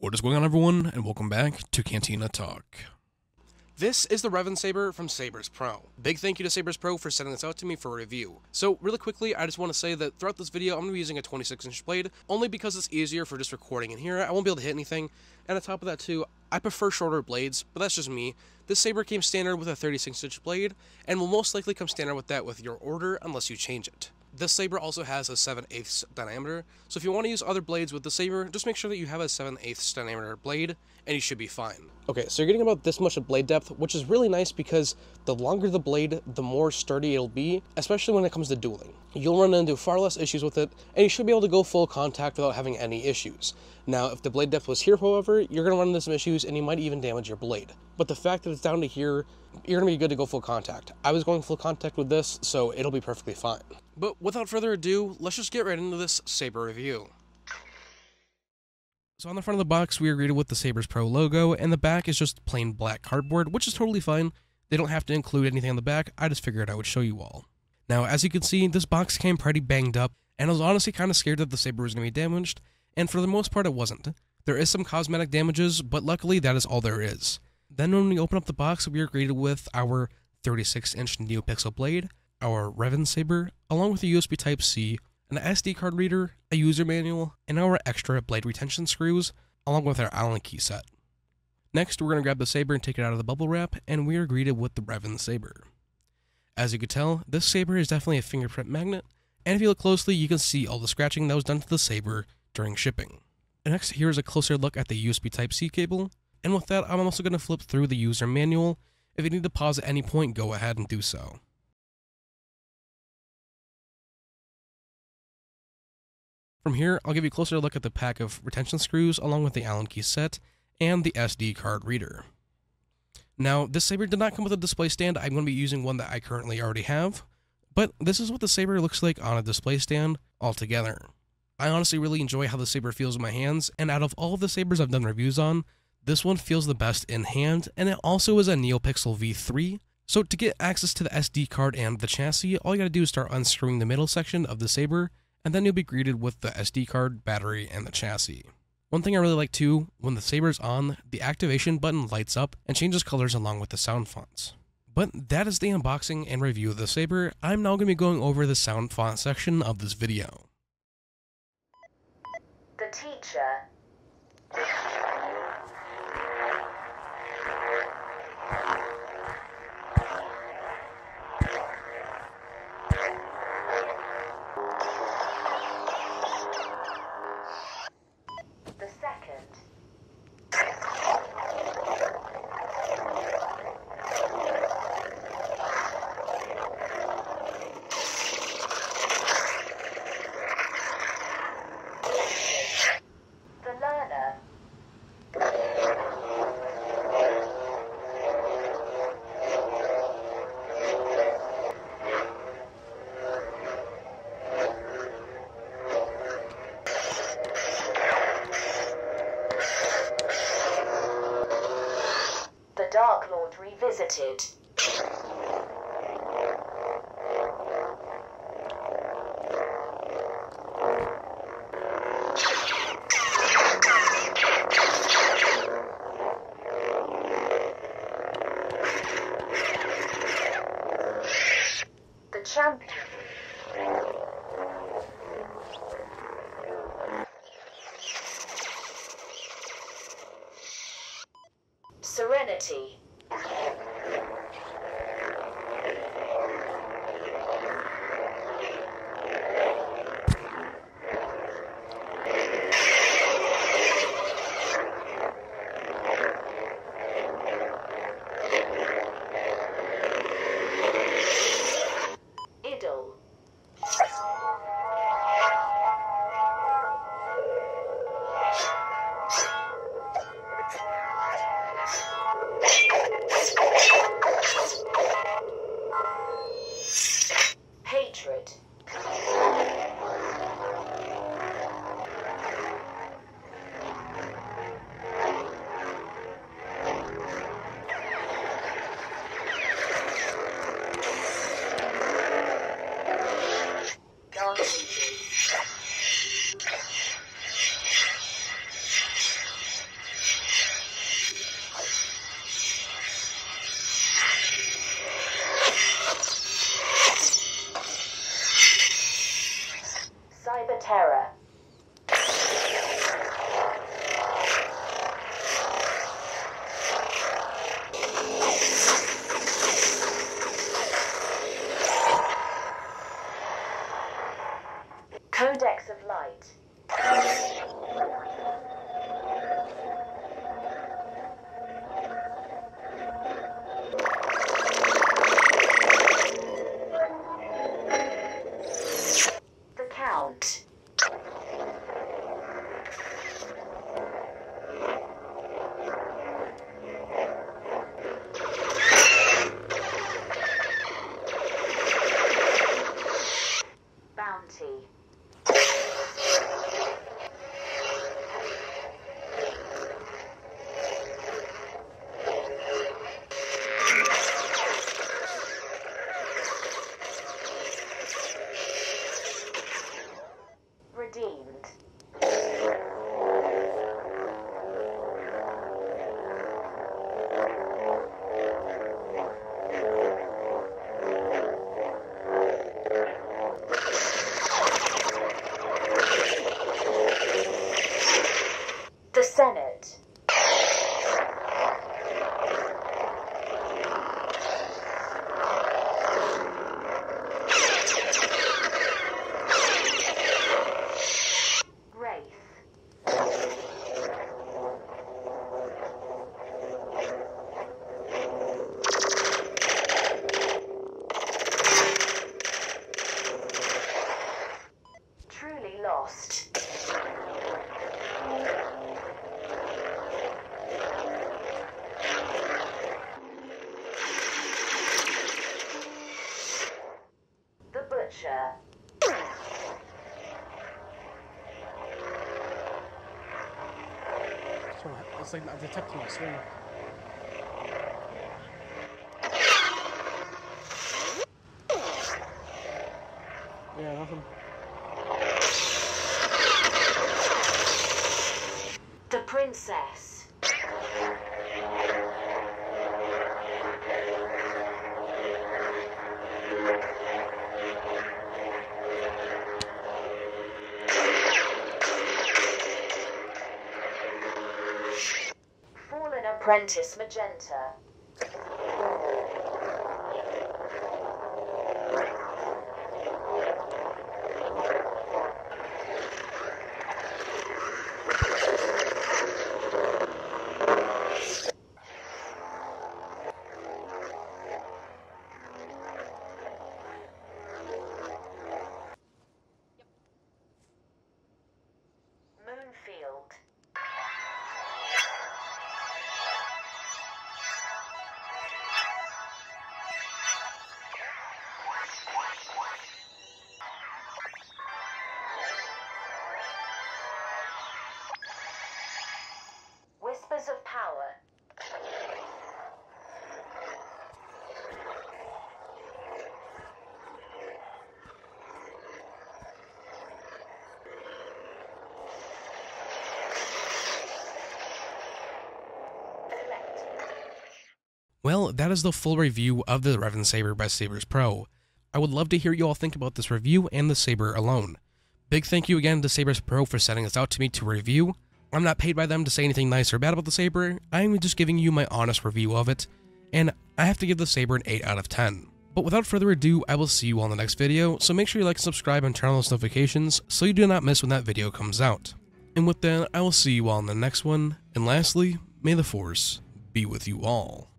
What is going on, everyone, and welcome back to Cantina Talk. This is the Revan Saber from Sabers Pro. Big thank you to Sabers Pro for sending this out to me for review. So, really quickly, I just want to say that throughout this video, I'm going to be using a 26 inch blade, only because it's easier for just recording in here. I won't be able to hit anything. And on top of that, too, I prefer shorter blades, but that's just me. This saber came standard with a 36 inch blade, and will most likely come standard with that with your order unless you change it. This saber also has a 7 8 diameter, so if you want to use other blades with the saber, just make sure that you have a 7 8 diameter blade, and you should be fine. Okay, so you're getting about this much of blade depth, which is really nice because the longer the blade, the more sturdy it'll be, especially when it comes to dueling. You'll run into far less issues with it, and you should be able to go full contact without having any issues. Now, if the blade depth was here, however, you're going to run into some issues, and you might even damage your blade. But the fact that it's down to here, you're going to be good to go full contact. I was going full contact with this, so it'll be perfectly fine. But without further ado, let's just get right into this Saber review. So on the front of the box, we are greeted with the Sabers Pro logo, and the back is just plain black cardboard, which is totally fine. They don't have to include anything on the back, I just figured I would show you all. Now, as you can see, this box came pretty banged up, and I was honestly kind of scared that the Saber was going to be damaged, and for the most part it wasn't. There is some cosmetic damages, but luckily that is all there is. Then when we open up the box, we are greeted with our 36-inch NeoPixel blade, our Revan Saber, along with a USB Type-C, an SD card reader, a user manual, and our extra blade retention screws, along with our Allen key set. Next, we're going to grab the saber and take it out of the bubble wrap, and we are greeted with the Revan Saber. As you can tell, this saber is definitely a fingerprint magnet, and if you look closely, you can see all the scratching that was done to the saber during shipping. Next, here is a closer look at the USB Type-C cable, and with that, I'm also going to flip through the user manual. If you need to pause at any point, go ahead and do so. From here, I'll give you a closer look at the pack of retention screws along with the Allen key set and the SD card reader. Now, this Saber did not come with a display stand, I'm going to be using one that I currently already have, but this is what the Saber looks like on a display stand altogether. I honestly really enjoy how the Saber feels in my hands, and out of all of the Sabers I've done reviews on, this one feels the best in hand, and it also is a Xenopixel V3, so to get access to the SD card and the chassis, all you gotta do is start unscrewing the middle section of the Saber, and then you'll be greeted with the SD card, battery, and the chassis. One thing I really like too, when the Saber is on, the activation button lights up and changes colors along with the sound fonts. But that is the unboxing and review of the Saber. I'm now going to be going over the sound font section of this video. Dark Lord Revisited. The Champion. Tea. Senate. So it's like not detecting my swing. Yeah, nothing. The Princess. Apprentice Magenta. Well, that is the full review of the Revan Saber by Sabers Pro. I would love to hear you all think about this review and the Saber alone. Big thank you again to Sabers Pro for sending this out to me to review. I'm not paid by them to say anything nice or bad about the Saber, I'm just giving you my honest review of it, and I have to give the Saber an 8 out of 10. But without further ado, I will see you all in the next video, so make sure you like subscribe and turn on those notifications so you do not miss when that video comes out. And with that, I will see you all in the next one, and lastly, may the Force be with you all.